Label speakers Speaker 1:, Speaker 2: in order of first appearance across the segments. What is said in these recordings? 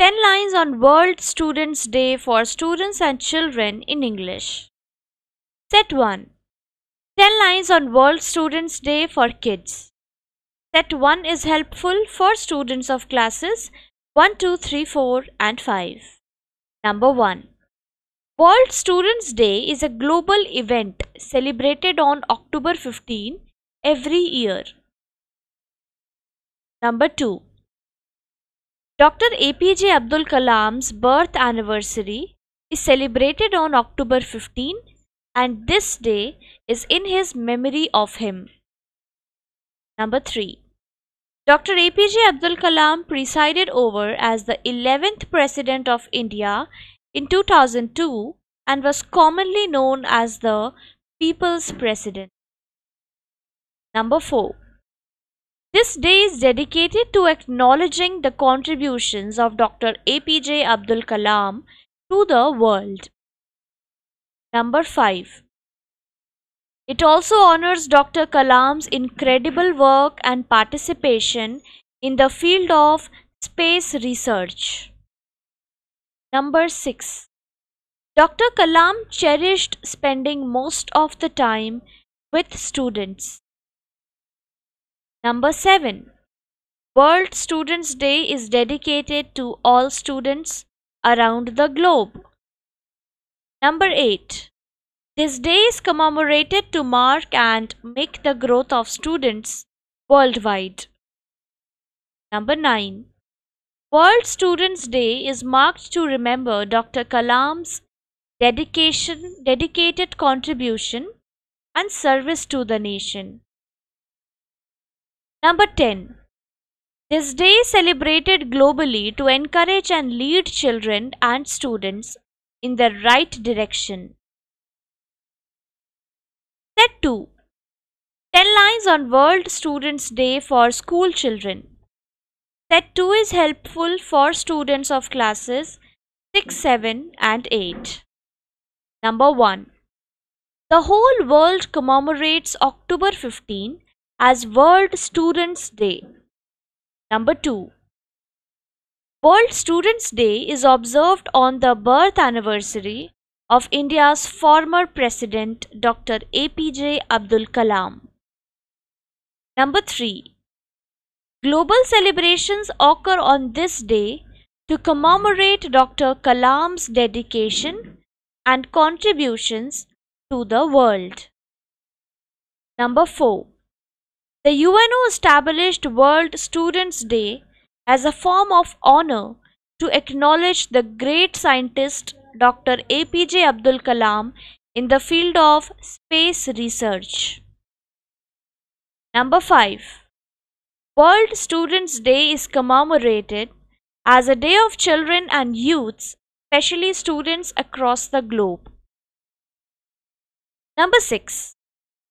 Speaker 1: 10 lines on World Students Day for students and children in English. Set 1 10 lines on World Students Day for kids. Set 1 is helpful for students of classes 1, 2, 3, 4 and 5. Number 1 World Students Day is a global event celebrated on October 15 every year. Number 2 Dr. APJ Abdul Kalam's birth anniversary is celebrated on October 15 and this day is in his memory of him. Number 3. Dr. APJ Abdul Kalam presided over as the 11th President of India in 2002 and was commonly known as the People's President. Number 4. This day is dedicated to acknowledging the contributions of Dr. APJ Abdul Kalam to the world. Number 5. It also honors Dr. Kalam's incredible work and participation in the field of space research. Number 6. Dr. Kalam cherished spending most of the time with students. Number 7. World Students Day is dedicated to all students around the globe. Number 8. This day is commemorated to mark and make the growth of students worldwide. Number 9. World Students Day is marked to remember Dr. Kalam's dedication, dedicated contribution and service to the nation. Number 10. This day is celebrated globally to encourage and lead children and students in the right direction. Set 2 10 lines on World Students Day for school children. Set 2 is helpful for students of classes 6, 7 and 8. Number 1. The whole world commemorates October 15 as World Students Day. Number 2. World Students Day is observed on the birth anniversary of India's former President Dr. APJ Abdul Kalam. Number 3. Global celebrations occur on this day to commemorate Dr. Kalam's dedication and contributions to the world. Number 4. The UNO established World Students Day as a form of honor to acknowledge the great scientist Dr. APJ Abdul Kalam in the field of space research. Number 5. World Students Day is commemorated as a day of children and youths, especially students across the globe. Number 6.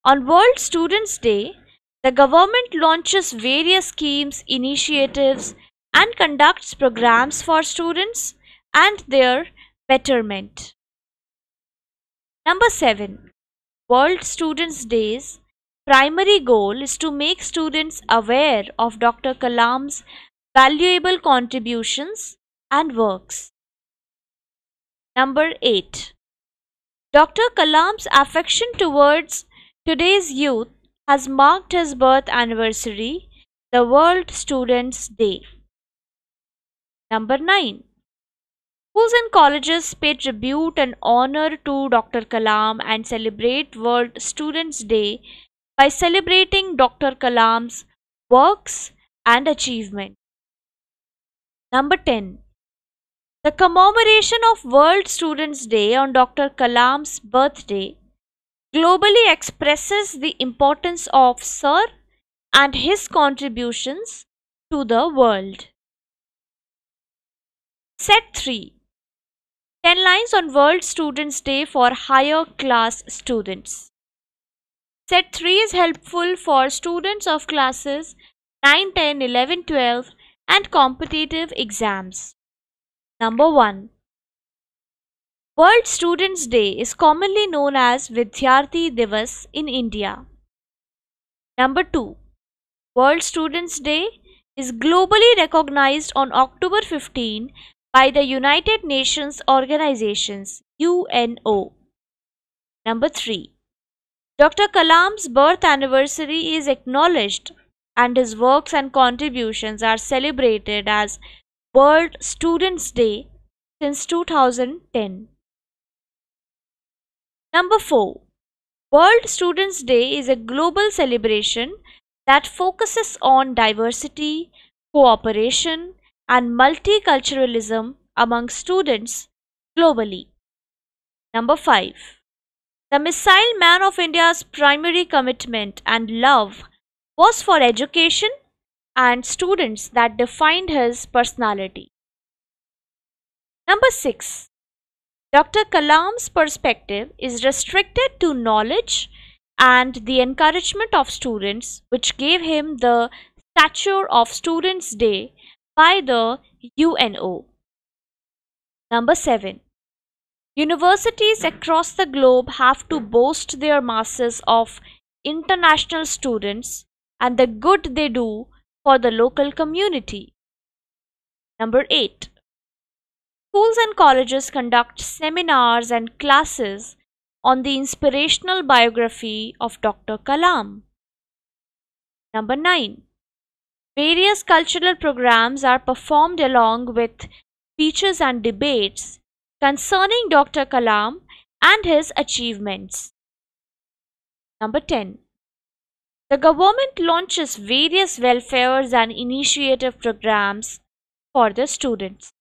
Speaker 1: On World Students Day, the government launches various schemes, initiatives, and conducts programs for students and their betterment. Number 7. World Students Day's primary goal is to make students aware of Dr. Kalam's valuable contributions and works. Number 8. Dr. Kalam's affection towards today's youth has marked his birth anniversary, the World Students' Day. Number 9. Schools and colleges pay tribute and honor to Dr. Kalam and celebrate World Students' Day by celebrating Dr. Kalam's works and achievements. Number 10. The commemoration of World Students' Day on Dr. Kalam's birthday globally expresses the importance of Sir and his contributions to the world. Set 3 10 lines on World Students Day for higher class students. Set 3 is helpful for students of classes 9, 10, 11, 12 and competitive exams. Number 1. World Students Day is commonly known as Vidyarthi Divas in India. Number 2. World Students Day is globally recognized on October 15 by the United Nations Organizations UNO. Number 3. Dr. Kalam's birth anniversary is acknowledged and his works and contributions are celebrated as World Students' Day since 2010. Number 4. World Students' Day is a global celebration that focuses on diversity, cooperation, and multiculturalism among students globally. Number 5. The Missile Man of India's primary commitment and love was for education and students that defined his personality. Number 6. Dr. Kalam's perspective is restricted to knowledge and the encouragement of students, which gave him the stature of Students' Day by the UNO. Number 7. Universities across the globe have to boast their masses of international students and the good they do for the local community. Number 8. Schools and colleges conduct seminars and classes on the inspirational biography of Dr. Kalam. Number 9. Various cultural programs are performed along with speeches and debates concerning Dr. Kalam and his achievements. Number 10. The government launches various welfares and initiative programs for the students.